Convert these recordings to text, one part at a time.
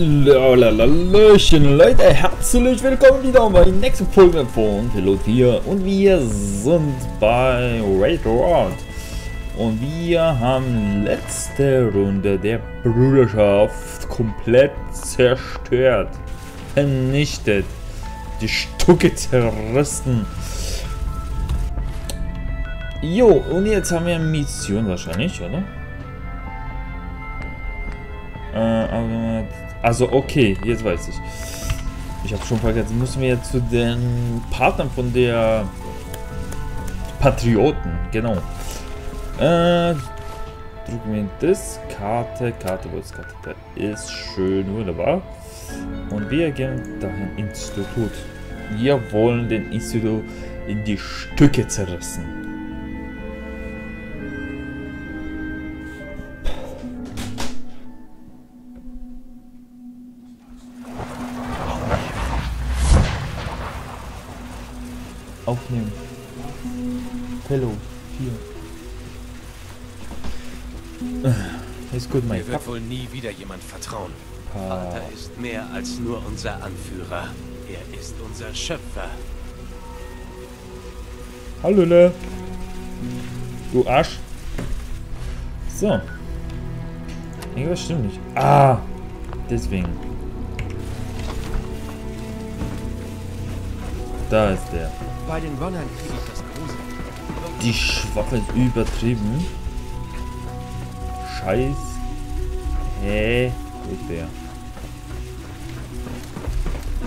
Hallöchen Leute, herzlich willkommen wieder bei der nächsten Folge von Pilot 4 und wir sind bei Raid Road und wir haben letzte Runde der Bruderschaft komplett zerstört, vernichtet, die Stücke zerrissen. Jo, und jetzt haben wir eine Mission wahrscheinlich, oder? Äh, also okay, jetzt weiß ich. Ich habe schon vergessen, müssen wir jetzt zu den Partnern von der Patrioten, genau. Äh, drücken wir das. Karte, Karte, wo ist Karte? Da ist schön, wunderbar. Und wir gehen dahin Institut. Wir wollen den Institut in die Stücke zerrissen. Aufnehmen. Hello. Hier. Ist gut, mein Mir wird wohl nie wieder jemand vertrauen. Vater ist mehr als nur unser Anführer. Er ist unser Schöpfer. Hallo, ne? Du Arsch. So. Irgendwas stimmt nicht. Ah! Deswegen. Da ist der. Bei den Runnern kriege ich das Grusel. Die Schwaffe ist übertrieben. Scheiß. Hä? Wo ist der?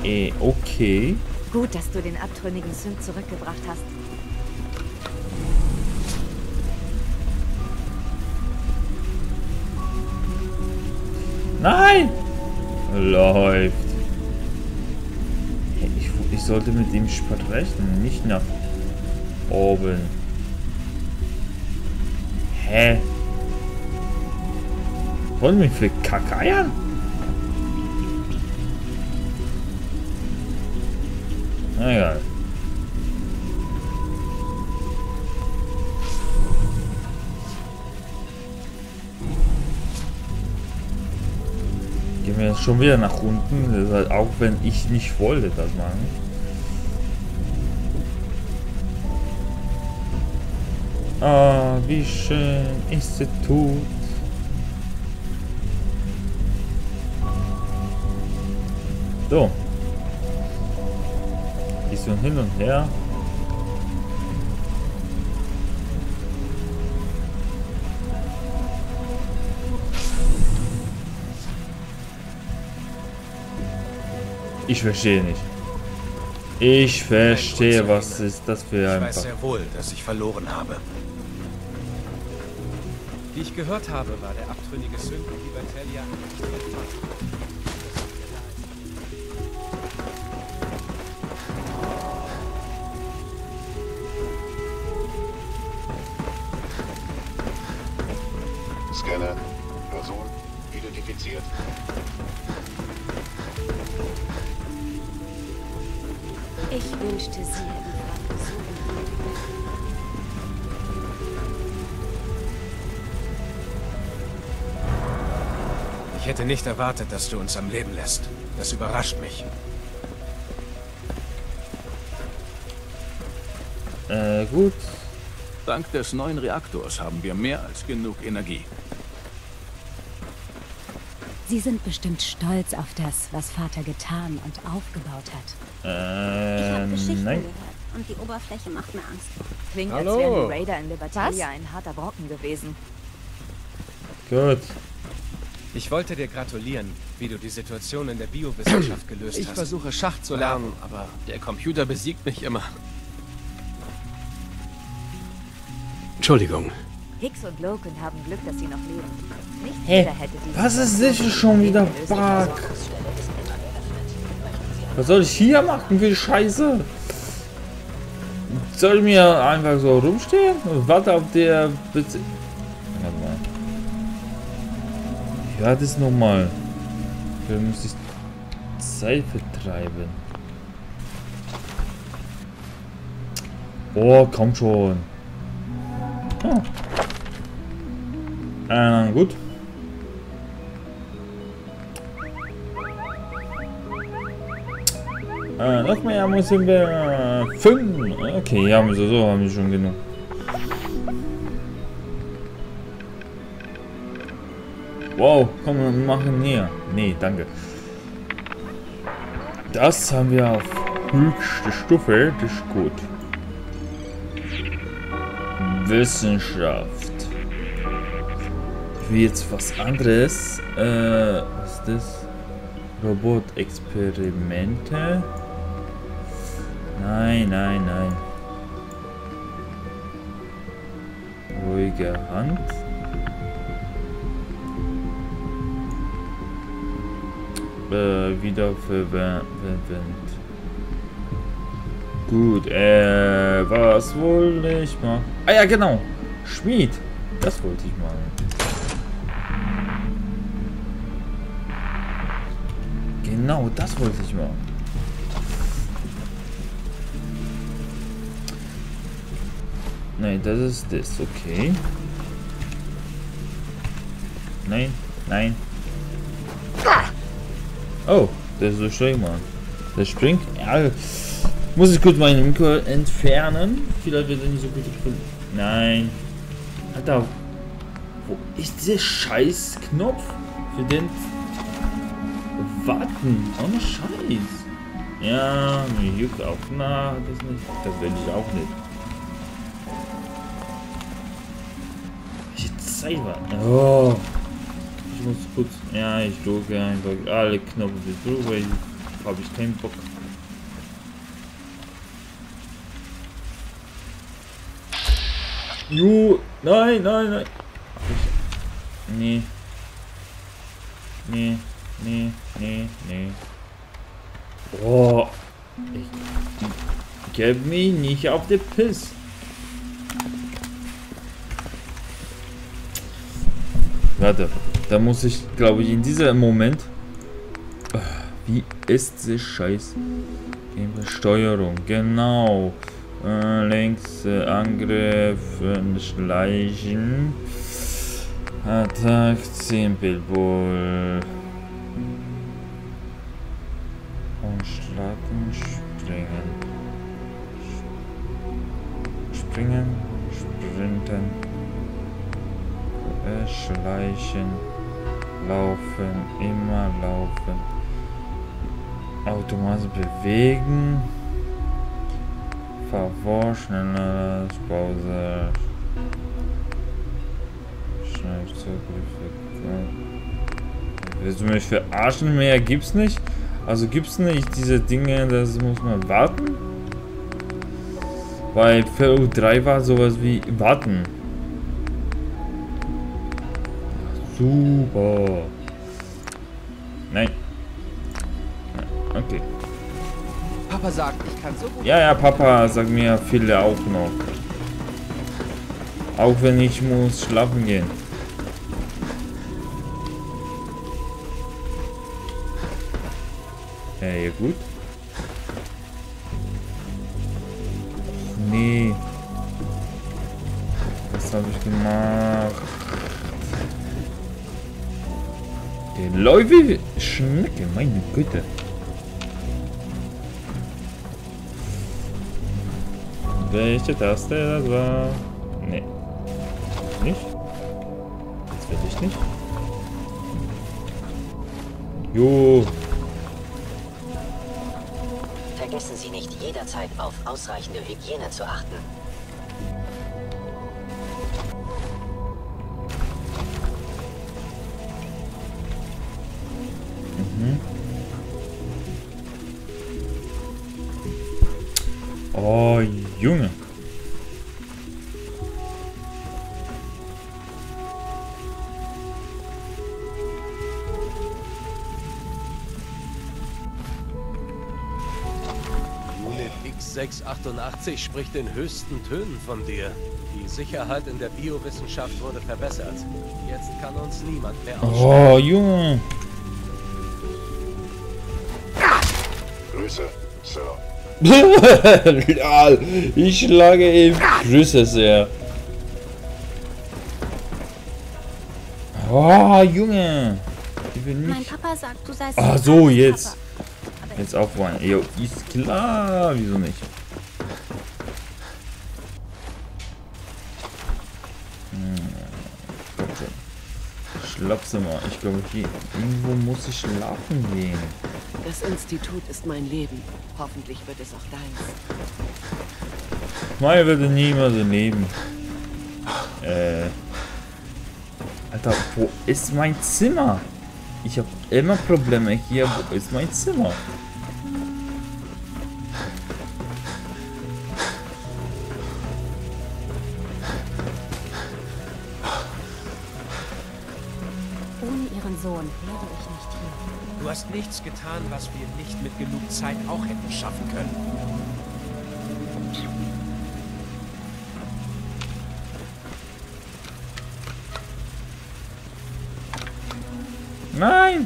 Eh, okay. Gut, dass du den abtrünnigen Synth zurückgebracht hast. Nein! Läuft. Ich, sollte mit ihm sprechen, nicht nach oben. Hä? Wollen wir für Kakeiern? Na egal. Gehen wir jetzt schon wieder nach unten, auch wenn ich nicht wollte das machen. Ah, wie schön ist es tut. So. Bisschen hin und her. Ich verstehe nicht. Ich verstehe, was ist das für Ich ein... weiß sehr wohl, dass ich verloren habe. Wie ich gehört habe, war der abtrünnige Synth Libertalia nicht ihr Vater. Scanner. Person identifiziert. Ich wünschte, sie hätten Ich hätte nicht erwartet, dass du uns am Leben lässt. Das überrascht mich. Äh, gut. Dank des neuen Reaktors haben wir mehr als genug Energie. Sie sind bestimmt stolz auf das, was Vater getan und aufgebaut hat. Ich habe Ähm, Geschichten nein. gehört und die Oberfläche macht mir Angst. Klingt, Hallo. als wären die Raider in Libertalia ein harter Brocken gewesen. Gut. Ich wollte dir gratulieren, wie du die Situation in der Biowissenschaft gelöst Ich hast. versuche Schach zu lernen, aber der Computer besiegt mich immer. Entschuldigung. Hicks und Logan haben Glück, dass sie noch leben. Nicht Hä? jeder hätte diese Was ist das schon wieder. Bug? Was soll ich hier machen für die Scheiße? Soll ich mir einfach so rumstehen und warte auf der Bitte. war das nochmal? Da muss ich Zeit vertreiben. Oh, komm schon. Ah. Äh, gut. Äh, noch mehr müssen wir... Fünf. Okay, haben wir so haben wir schon genug. Wow, komm, wir machen hier. Nee, danke. Das haben wir auf höchste Stufe. Das ist gut. Wissenschaft. Wie jetzt was anderes. Äh, was ist das? Robotexperimente. Nein, nein, nein. Ruhige Hand. Äh, wieder verwendet. Gut, äh, was wollte ich machen? Ah ja, genau. Schmied. Das wollte ich machen. Genau, das wollte ich machen. Nein, das ist das, okay. Nein, nein. Oh, der ist so schön, Mann. Der springt. Ja, muss ich kurz meinen Mikro entfernen. Vielleicht wird er nicht so gut. Nein. Alter, wo ist dieser scheiß Knopf für den Warten? Ohne Scheiß. Ja, mir juckt auch. Na, das nicht. Das will ich auch nicht. Zeit war. Oh. Muss kurz. Ja, ich drücke einfach alle Knöpfe weil habe ich keinen Bock. Jo, nein, nein, nein. Ich, nee. Nee, nee, nee, nee. Oh. Ich, gebe mich nicht auf die Piss. Warte, da muss ich, glaube ich, in diesem Moment... Ah, wie ist das Scheiß? Steuerung, genau. Äh, längs, äh, Angriff, äh, Schleichen. Attack, Simpelbull. Und Schlagen, springen. Springen, sprinten. Schleichen, Laufen, immer laufen. Automatisch bewegen. Favor, schneller, Pause. Schnell Zugriffe. Willst du mich verarschen? Mehr gibt's nicht. Also gibt's nicht diese Dinge, das muss man warten. Bei VU3 war sowas wie warten. Super. Nein. Okay. Papa sagt, ich kann so gut. Ja, ja, Papa sagt mir viele auch noch. Auch wenn ich muss schlafen gehen. Ja, ja gut. Nee. Was habe ich gemacht? Läufe Schnecke, meine Güte. Welche Taste das war? Nee. Nicht? Jetzt will ich nicht. Jo. Vergessen Sie nicht, jederzeit auf ausreichende Hygiene zu achten. Oh, Junge. Unit X688 spricht in höchsten Tönen von dir. Die Sicherheit in der Biowissenschaft wurde verbessert. Jetzt kann uns niemand mehr. Oh, Junge. Grüße, Sir. ich schlage ihm Grüße sehr. Oh, Junge. Mein Papa sagt, du seist Ah, so, jetzt. Jetzt aufräumen. Jo, ist klar. Wieso nicht? Hm, schon. Schlafzimmer. Ich glaube, hier irgendwo muss ich schlafen gehen. Das Institut ist mein Leben. Hoffentlich wird es auch deins. Mai würde niemals leben. Äh. Alter, wo ist mein Zimmer? Ich habe immer Probleme hier. Wo ist mein Zimmer? Ohne ihren Sohn wäre ich nicht. Du hast nichts getan, was wir nicht mit genug Zeit auch hätten schaffen können. Nein!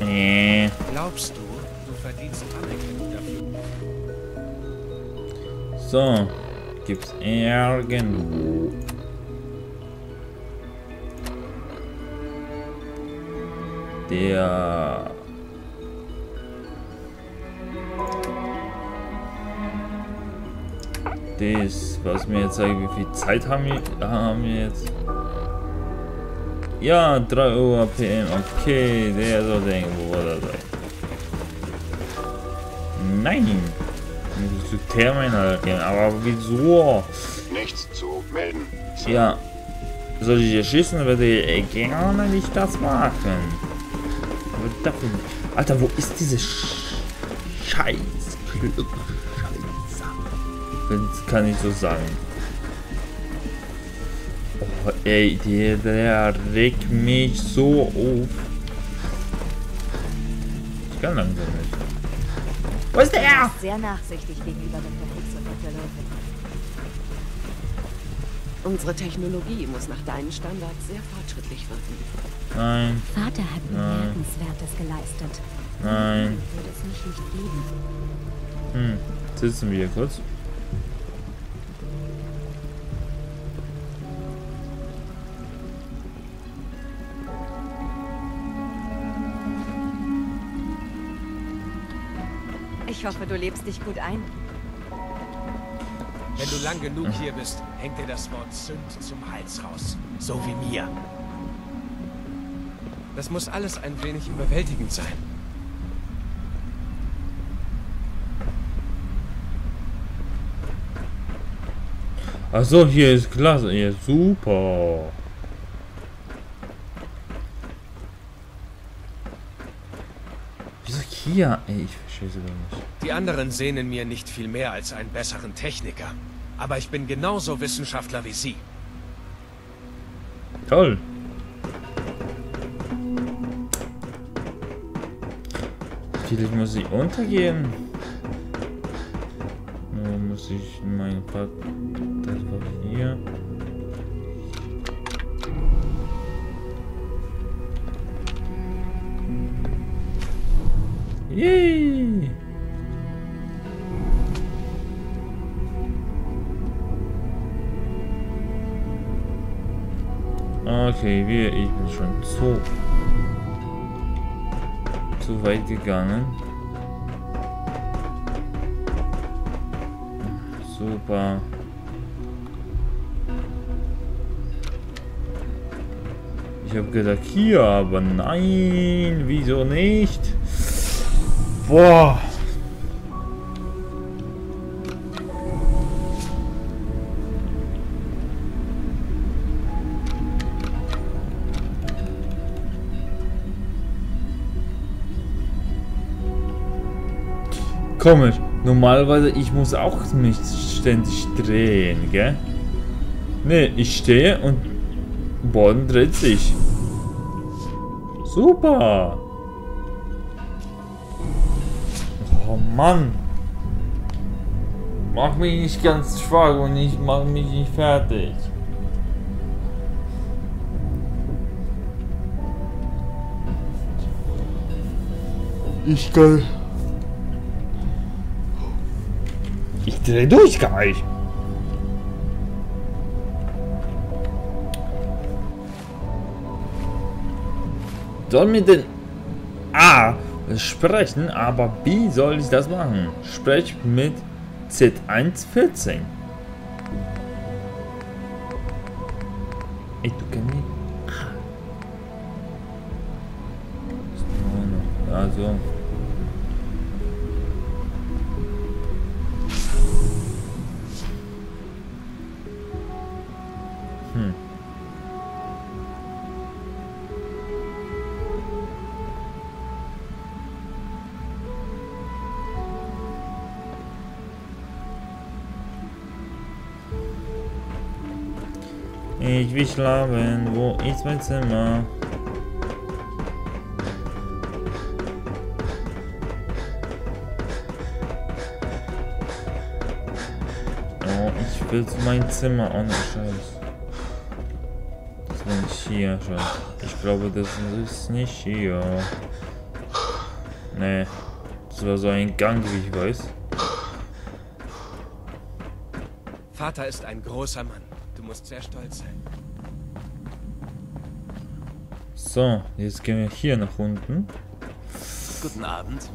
Äh. Glaubst du, du verdienst Anerkennung dafür? So. Gibt's irgendwo. Der. Das, was mir jetzt zeigt, wie viel Zeit haben wir, haben wir jetzt? Ja, 3 Uhr PM, okay, der sollte irgendwo da sein. Nein! Zu Terminal gehen, aber wieso? Nichts zu melden. Ja, soll ich hier schießen, würde ich gerne nicht das machen. Aber dafür nicht. Alter, wo ist diese Sch Scheiß Scheiße? Das kann ich so sagen. Oh, ey, der, der regt mich so auf. Ich kann langsam nicht. Wo ist der? sehr nachsichtig gegenüber Dr. Hicks und Dr. Logan. Unsere Technologie muss nach deinen Standards sehr fortschrittlich wirken. Nein, Vater hat Bemerkenswertes geleistet. nein. Würde es mich nicht geben. Hm, sitzen wir hier kurz. Ich hoffe, du lebst dich gut ein. Wenn du lang genug hier bist, hängt dir das Wort Sünd zum Hals raus. So wie mir. Das muss alles ein wenig überwältigend sein. Ach so, hier ist klasse. Ja, super. Wieso hier? Ey, ich verstehe es gar nicht. Die anderen sehen in mir nicht viel mehr als einen besseren Techniker. Aber ich bin genauso Wissenschaftler wie Sie. Toll. Vielleicht muss ich untergehen. Nur muss ich mein Part. Das war hier. Yay! Okay, wir, ich bin schon zu, zu weit gegangen. Super. Ich habe gedacht hier, aber nein, wieso nicht? Boah. Komisch. Normalerweise, ich muss auch mich ständig drehen, gell? Ne, ich stehe und Boden dreht sich. Super. Oh Mann. Mach mich nicht ganz schwach und ich mach mich nicht fertig. Ich geil. Ich dreh durch gleich. Soll mir denn... Ah! Sprechen, aber wie soll ich das machen? Sprech mit Z114. Ich will schlafen. Wo ist mein Zimmer? Oh, ich will zu meinem Zimmer. Oh, ne Scheiß. Das war nicht hier schon. Ich glaube, das ist nicht hier. Nee. Das war so ein Gang, wie ich weiß. Vater ist ein großer Mann. Du musst sehr stolz sein. So, jetzt gehen wir hier nach unten. Guten Abend.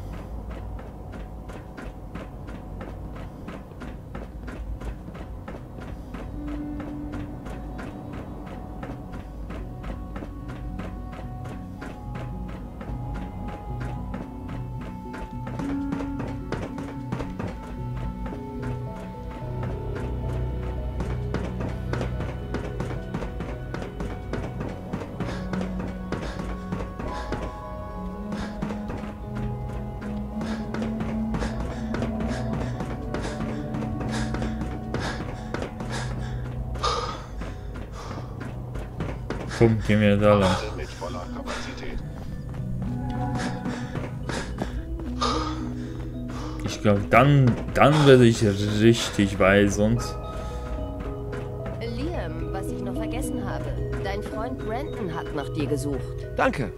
Komm, gehen wir da lang. Ich glaube, dann, dann werde ich richtig, weil sonst... Liam, was ich noch vergessen habe. Dein Freund Brandon hat nach dir gesucht. Danke.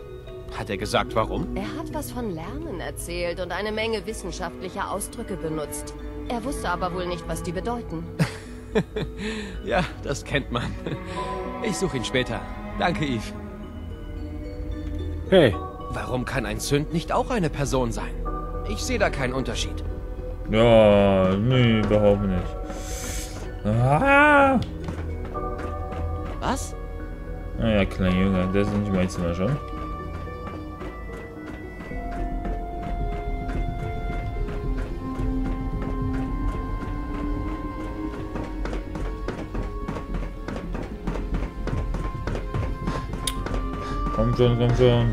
Hat er gesagt, warum? Er hat was von Lernen erzählt und eine Menge wissenschaftlicher Ausdrücke benutzt. Er wusste aber wohl nicht, was die bedeuten. Ja, das kennt man. Ich suche ihn später. Danke, Eve. Hey. Warum kann ein Sünd nicht auch eine Person sein? Ich sehe da keinen Unterschied. Ja, nee, überhaupt nicht. Ah! Was? Naja, kleiner Junge, das ist nicht mein Zimmer schon. Komm schon, komm schon.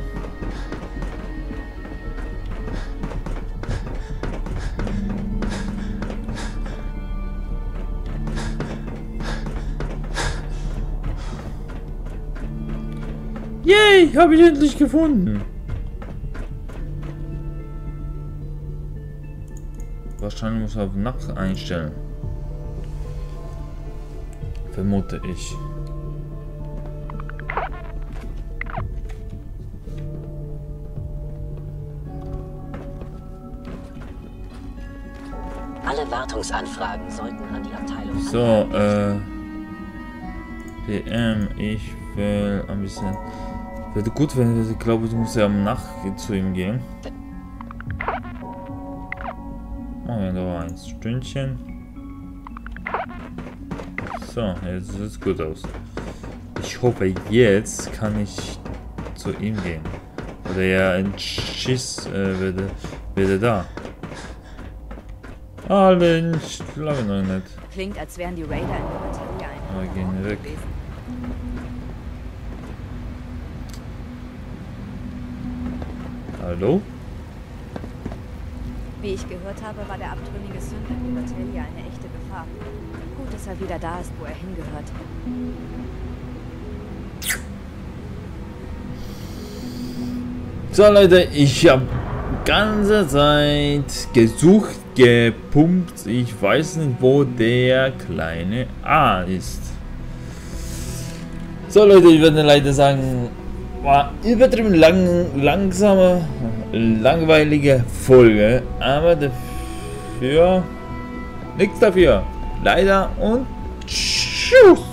Yay, habe ich endlich gefunden. Wahrscheinlich muss er auf Nacht einstellen. Vermute ich. Alle Wartungsanfragen sollten an die Abteilung. So, äh. PM, ich will ein bisschen. Wäre gut, wenn ich glaube, ich muss ja am Nacht zu ihm gehen. Machen wir noch ein Stündchen. So, jetzt sieht es gut aus. Ich hoffe, jetzt kann ich zu ihm gehen. Oder ja, ein Schiss äh, werde, werde da. Glaube noch nicht. Klingt, als wären die Raider in der Materie Aber gehen wir weg. Hallo? Wie ich gehört habe, war der abtrünnige Sünder in Libertalia eine echte Gefahr. Gut, dass er wieder da ist, wo er hingehört. So Leute, ich habe ganze Zeit gesucht, gepumpt. Ich weiß nicht, wo der kleine A ist. So Leute, ich würde leider sagen, war übertrieben lang, langsame, langweilige Folge, aber dafür nichts dafür. Leider und tschüss.